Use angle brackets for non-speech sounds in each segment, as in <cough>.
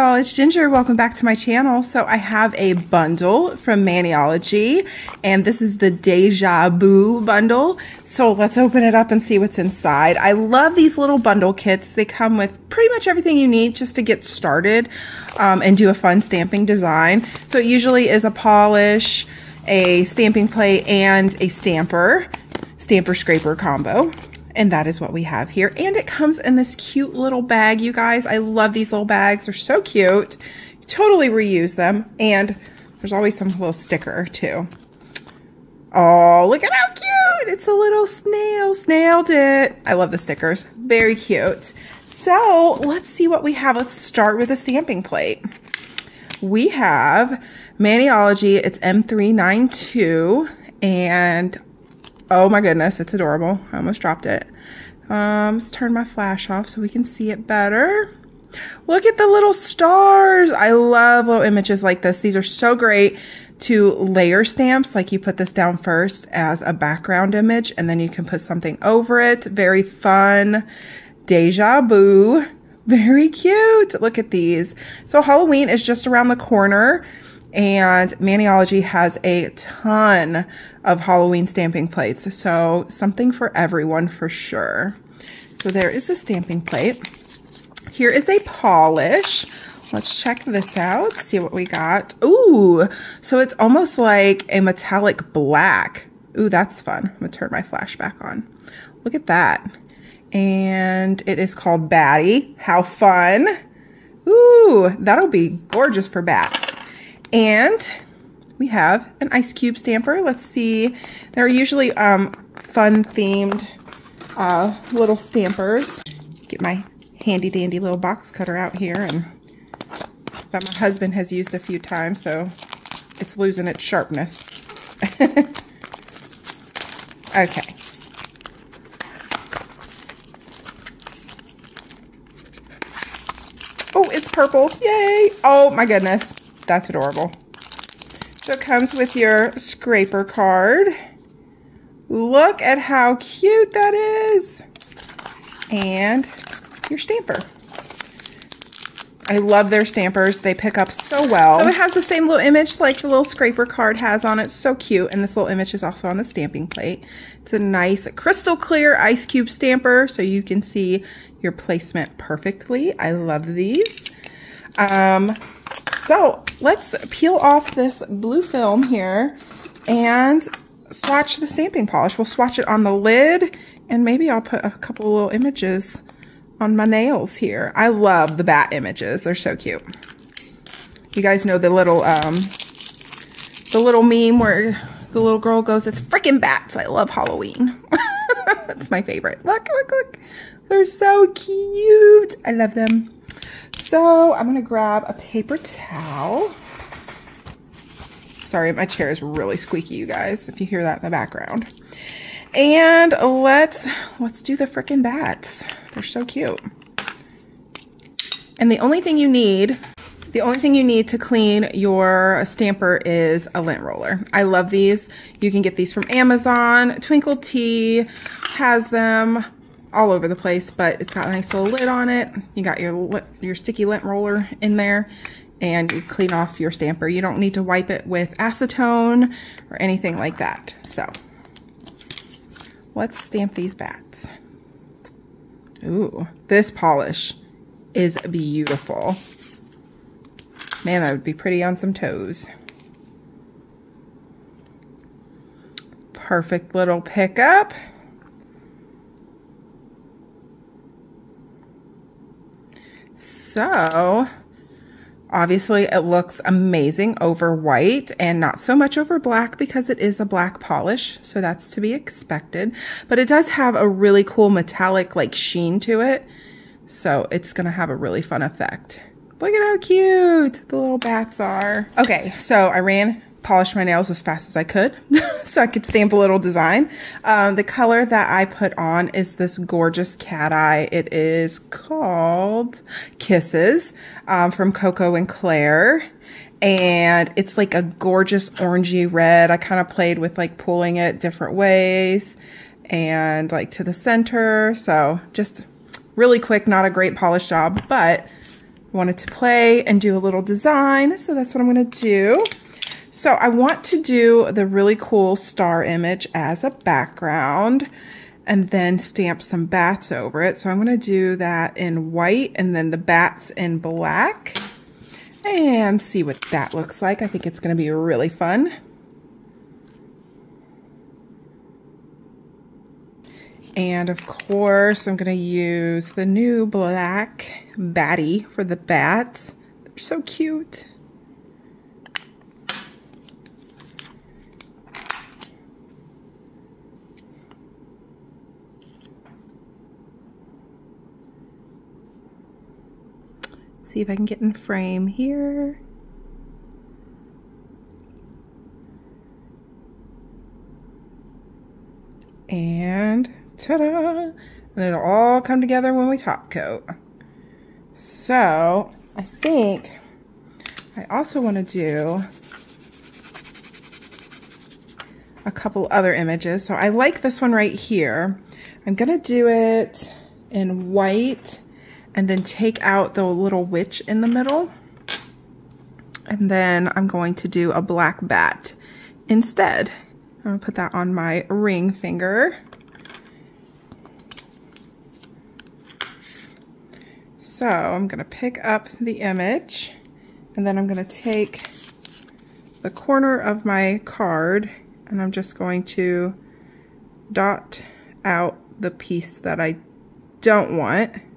y'all, it's Ginger. Welcome back to my channel. So I have a bundle from Maniology and this is the Deja Boo bundle. So let's open it up and see what's inside. I love these little bundle kits. They come with pretty much everything you need just to get started um, and do a fun stamping design. So it usually is a polish, a stamping plate, and a stamper, stamper scraper combo. And that is what we have here. And it comes in this cute little bag, you guys. I love these little bags. They're so cute. Totally reuse them. And there's always some little sticker too. Oh, look at how cute. It's a little snail. Snailed it. I love the stickers. Very cute. So let's see what we have. Let's start with a stamping plate. We have Maniology. It's M392. And Oh my goodness, it's adorable. I almost dropped it. Um, let's turn my flash off so we can see it better. Look at the little stars. I love little images like this. These are so great to layer stamps. Like you put this down first as a background image and then you can put something over it. Very fun. Deja vu. <laughs> Very cute. Look at these. So Halloween is just around the corner and Maniology has a ton of Halloween stamping plates. So something for everyone for sure. So there is the stamping plate. Here is a polish. Let's check this out, see what we got. Ooh, so it's almost like a metallic black. Ooh, that's fun. I'm gonna turn my flash back on. Look at that. And it is called Batty. How fun. Ooh, that'll be gorgeous for bats. And we have an ice cube stamper. Let's see. They're usually um, fun themed uh, little stampers. Get my handy dandy little box cutter out here and that my husband has used a few times so it's losing its sharpness. <laughs> okay. Oh, it's purple. Yay. Oh my goodness. That's adorable. So it comes with your scraper card. Look at how cute that is. And your stamper. I love their stampers. They pick up so well. So it has the same little image like the little scraper card has on it. So cute. And this little image is also on the stamping plate. It's a nice crystal clear ice cube stamper so you can see your placement perfectly. I love these. Um, so let's peel off this blue film here and swatch the stamping polish. We'll swatch it on the lid and maybe I'll put a couple little images on my nails here. I love the bat images. They're so cute. You guys know the little, um, the little meme where the little girl goes, it's freaking bats. I love Halloween. <laughs> That's my favorite. Look, look, look. They're so cute. I love them. So I'm gonna grab a paper towel. Sorry, my chair is really squeaky, you guys, if you hear that in the background. And let's, let's do the freaking bats. They're so cute. And the only thing you need, the only thing you need to clean your stamper is a lint roller. I love these. You can get these from Amazon. Twinkled T has them all over the place, but it's got a nice little lid on it. You got your, your sticky lint roller in there and you clean off your stamper. You don't need to wipe it with acetone or anything like that. So let's stamp these bats. Ooh, this polish is beautiful. Man, that would be pretty on some toes. Perfect little pickup. So obviously it looks amazing over white and not so much over black because it is a black polish. So that's to be expected, but it does have a really cool metallic like sheen to it. So it's going to have a really fun effect. Look at how cute the little bats are. Okay, so I ran polished my nails as fast as I could <laughs> so I could stamp a little design. Um, the color that I put on is this gorgeous cat eye. It is called Kisses um, from Coco and Claire. And it's like a gorgeous orangey red. I kind of played with like pulling it different ways and like to the center. So just really quick, not a great polish job, but wanted to play and do a little design, so that's what I'm gonna do. So I want to do the really cool star image as a background and then stamp some bats over it. So I'm gonna do that in white and then the bats in black and see what that looks like. I think it's gonna be really fun. And of course, I'm going to use the new black batty for the bats. They're so cute. See if I can get in frame here. And ta-da! And it'll all come together when we top coat. So, I think I also want to do a couple other images. So I like this one right here. I'm going to do it in white and then take out the little witch in the middle. And then I'm going to do a black bat instead. I'm to put that on my ring finger. So I'm going to pick up the image and then I'm going to take the corner of my card and I'm just going to dot out the piece that I don't want.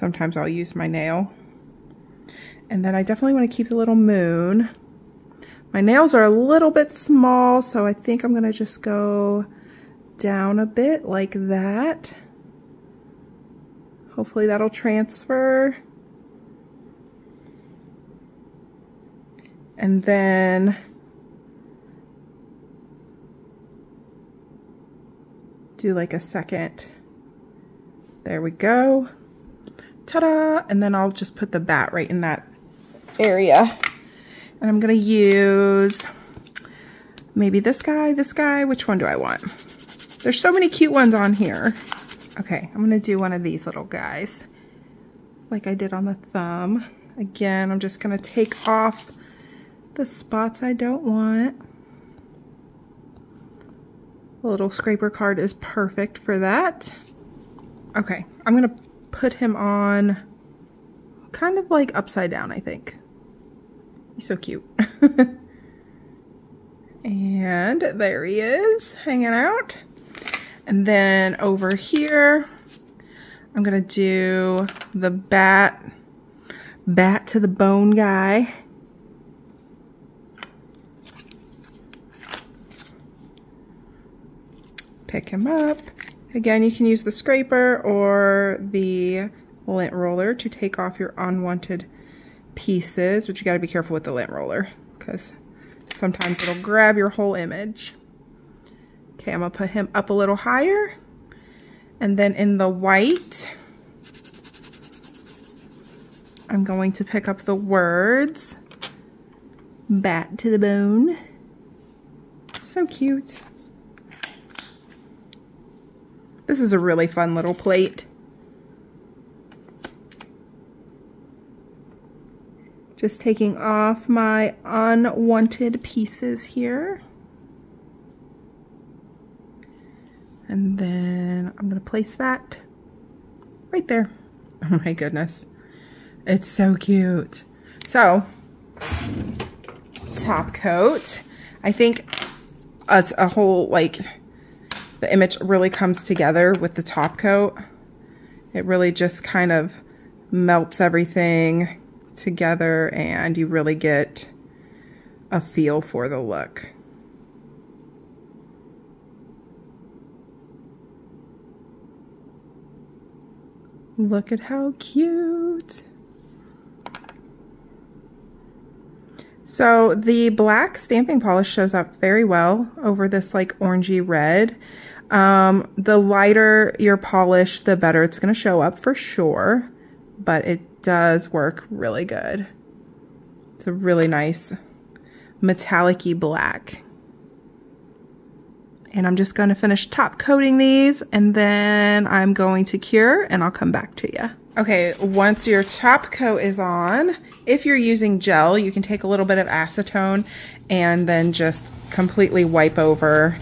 Sometimes I'll use my nail. And then I definitely want to keep the little moon. My nails are a little bit small, so I think I'm going to just go down a bit like that. Hopefully that'll transfer. And then do like a second. There we go. Ta-da! And then I'll just put the bat right in that area. And I'm to use maybe this guy, this guy. Which one do I want? There's so many cute ones on here. Okay, I'm to do one of these little guys like I did on the thumb. Again, I'm just to take off the spots I don't want. The little scraper card is perfect for that. Okay, I'm to put him on kind of like upside down, I think. He's so cute. <laughs> and there he is, hanging out. And then over here, I'm going to do the bat, bat to the bone guy. Pick him up. Again, you can use the scraper or the lint roller to take off your unwanted pieces, but you got to be careful with the lint roller because sometimes it'll grab your whole image. Okay, I'm to put him up a little higher. And then in the white, I'm going to pick up the words, bat to the bone. So cute. This is a really fun little plate. Just taking off my unwanted pieces here. And then I'm going to place that right there. <laughs> Oh my goodness. It's so cute. So, top coat. I think as a whole, like, the image really comes together with the top coat. It really just kind of melts everything together and you really get a feel for the look. Look at how cute. So the black stamping polish shows up very well over this like orangey red. Um, the lighter your polish, the better it's going to show up for sure, but it does work really good. It's a really nice metallic black. And I'm just going to finish top coating these and then I'm going to cure and I'll come back to you. Okay, once your top coat is on, if you're using gel, you can take a little bit of acetone and then just completely wipe over,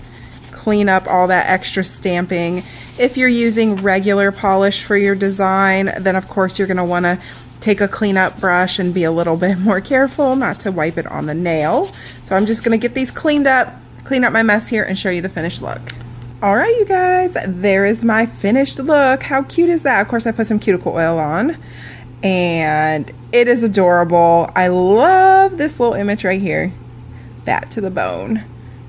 clean up all that extra stamping. If you're using regular polish for your design, then of course you're gonna wanna take a cleanup brush and be a little <laughs> bit more careful not to wipe it on the nail. So I'm just gonna get these cleaned up, clean up my mess here and show you the finished look. All right, you guys, there is my finished look. How cute is that? Of course, I put some cuticle oil on and it is adorable. I love this little image right here. Bat to the bone.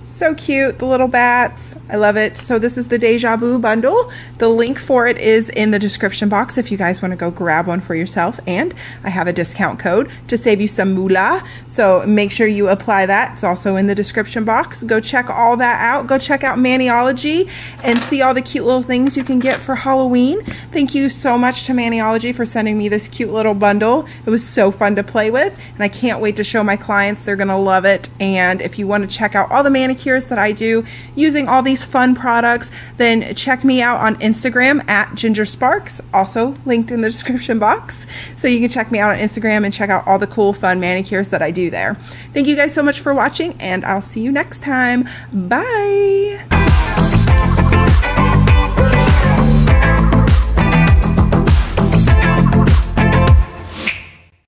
So cute, the little bats. I love it. So this is the Deja Boo bundle. The link for it is in the description box if you guys want to go grab one for yourself. And I have a discount code to save you some moolah. So make sure you apply that. It's also in the description box. Go check all that out. Go check out Maniology and see all the cute little things you can get for Halloween. Thank you so much to Maniology for sending me this cute little bundle. It was so fun to play with and I can't wait to show my clients. They're going to love it. And if you want to check out all the manicure manicures that I do using all these fun products, then check me out on Instagram at Ginger Sparks, also linked in the description box. So you can check me out on Instagram and check out all the cool, fun manicures that I do there. Thank you guys so much for watching, and I'll see you next time. Bye.